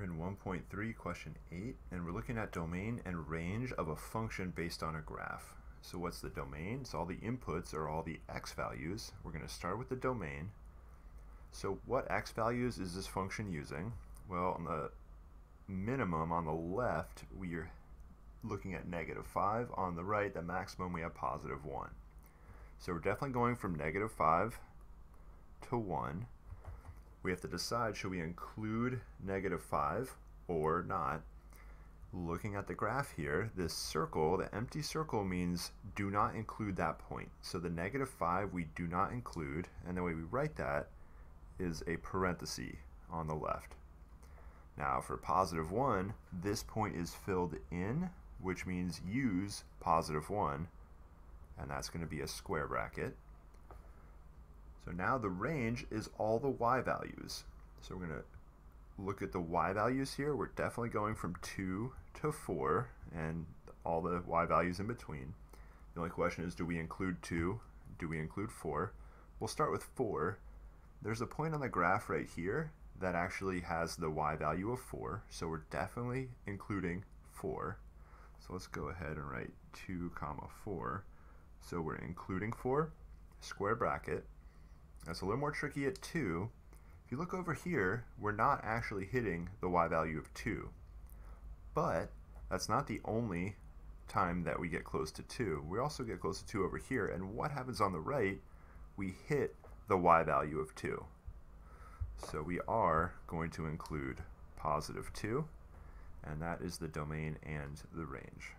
We're in 1.3, question 8, and we're looking at domain and range of a function based on a graph. So what's the domain? So all the inputs are all the x values. We're going to start with the domain. So what x values is this function using? Well, on the minimum on the left, we are looking at negative 5. On the right, the maximum, we have positive 1. So we're definitely going from negative 5 to 1 we have to decide should we include negative 5 or not. Looking at the graph here, this circle, the empty circle means do not include that point. So the negative 5 we do not include, and the way we write that is a parenthesis on the left. Now for positive 1, this point is filled in, which means use positive 1, and that's going to be a square bracket. So now the range is all the y values. So we're going to look at the y values here. We're definitely going from 2 to 4 and all the y values in between. The only question is do we include 2? Do we include 4? We'll start with 4. There's a point on the graph right here that actually has the y value of 4. So we're definitely including 4. So let's go ahead and write 2 comma 4. So we're including 4, square bracket, that's a little more tricky at 2. If you look over here, we're not actually hitting the y value of 2. But that's not the only time that we get close to 2. We also get close to 2 over here, and what happens on the right? We hit the y value of 2. So we are going to include positive 2, and that is the domain and the range.